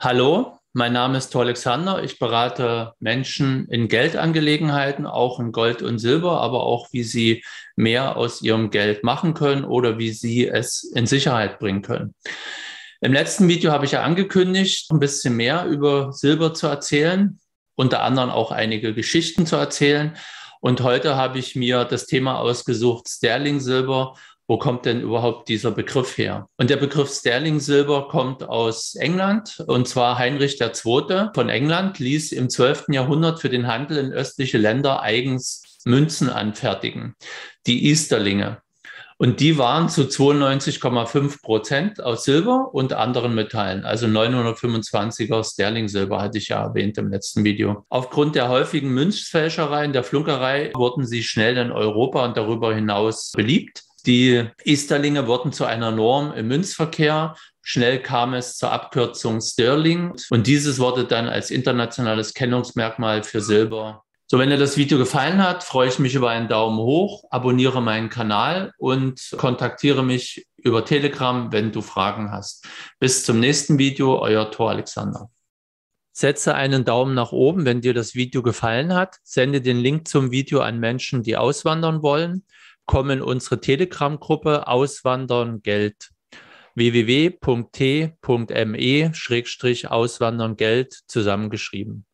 Hallo, mein Name ist Thor Alexander. Ich berate Menschen in Geldangelegenheiten, auch in Gold und Silber, aber auch, wie sie mehr aus ihrem Geld machen können oder wie sie es in Sicherheit bringen können. Im letzten Video habe ich ja angekündigt, ein bisschen mehr über Silber zu erzählen, unter anderem auch einige Geschichten zu erzählen. Und heute habe ich mir das Thema ausgesucht, Sterling Silber wo kommt denn überhaupt dieser Begriff her? Und der Begriff Sterling Silber kommt aus England und zwar Heinrich II. von England ließ im 12. Jahrhundert für den Handel in östliche Länder eigens Münzen anfertigen, die Easterlinge. Und die waren zu 92,5 Prozent aus Silber und anderen Metallen. Also 925er Sterling-Silber hatte ich ja erwähnt im letzten Video. Aufgrund der häufigen Münzfälscherei und der Flunkerei wurden sie schnell in Europa und darüber hinaus beliebt. Die Easterlinge wurden zu einer Norm im Münzverkehr. Schnell kam es zur Abkürzung Sterling und dieses wurde dann als internationales Kennungsmerkmal für Silber. So, wenn dir das Video gefallen hat, freue ich mich über einen Daumen hoch, abonniere meinen Kanal und kontaktiere mich über Telegram, wenn du Fragen hast. Bis zum nächsten Video, euer Tor Alexander. Setze einen Daumen nach oben, wenn dir das Video gefallen hat. Sende den Link zum Video an Menschen, die auswandern wollen komm in unsere Telegram-Gruppe Auswandern Geld www.t.me-auswandern Geld zusammengeschrieben.